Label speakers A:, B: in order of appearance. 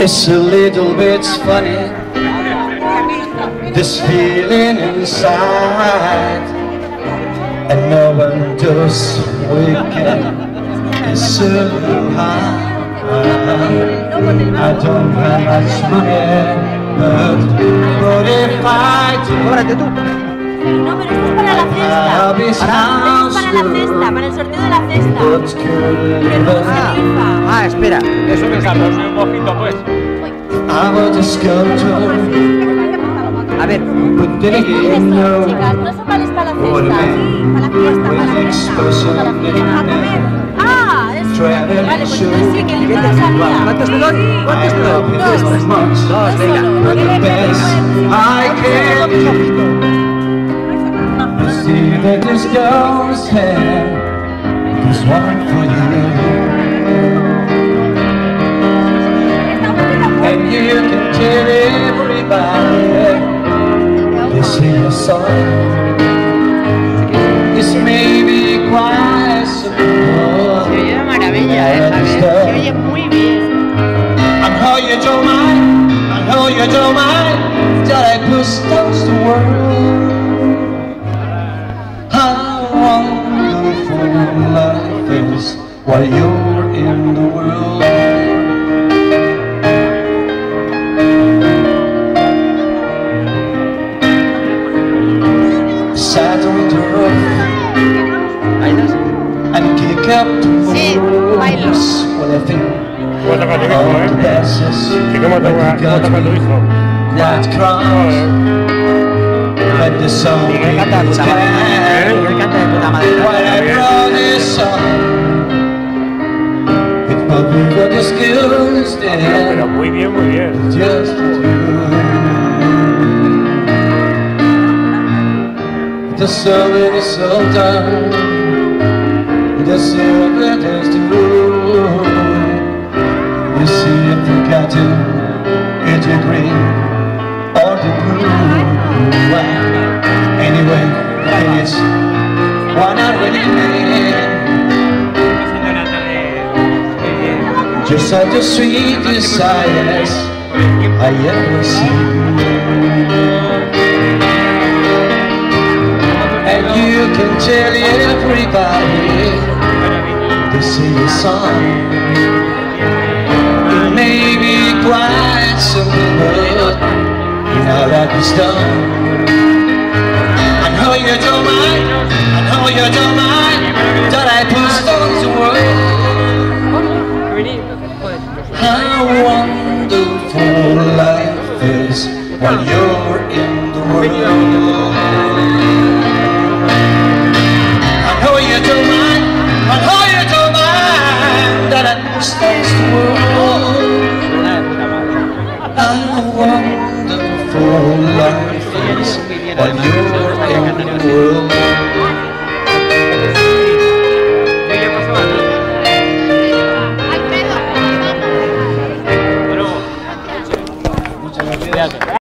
A: It's a little bit funny, this feeling inside, and no one does. It's so high. I don't have much money, but what if I do?
B: Cóbrate tú.
C: No, pero esto es para la cesta.
A: I'll be
C: Esto para la cesta, para el sorteo de la cesta.
A: What's
C: Que se rifa.
B: Ah, espera.
D: Eso que sacamos un mojito, pues.
B: A ver,
A: again, no.
C: chicas, no son vales para la cesta. Sí, para la fiesta, para la fiesta. Para la fiesta. A comer. Ah, eso. Vale, pues entonces sí, que lo sabía.
B: ¿cuántos te doy? ¿Cuántos te doy? Dos, venga.
A: Girl's hair is one for you. And you can tell everybody this is your song. This may be quite simple.
E: Se oye maravilla, eh, Javier. Se oye muy bien.
A: I know you don't mind, I know you don't mind that I put stones to work. While you're in the world. Sat on the roof
B: ¿Bailas?
A: and kick up the
E: Sí, bailo.
A: walls when I think
D: ¿Cómo toca tu hijo,
A: of the
D: eh?
A: dances
D: Sí, ¿cómo toca, cómo toca
A: that crowd Let the song
B: Miguel canta de puta madre.
A: begin.
B: Miguel canta de puta madre.
A: When I brought this song It put me for the skills
D: ah,
A: Pero
D: muy bien, muy bien.
A: Just you. The sun is so done The silver is true You see if you got to It's a green or the blue such a sweet desires I ever see. And you can tell everybody This is your song How wonderful life is while you're in the world. I know you don't mind, I know you don't mind that I things to world. How wonderful life is while you're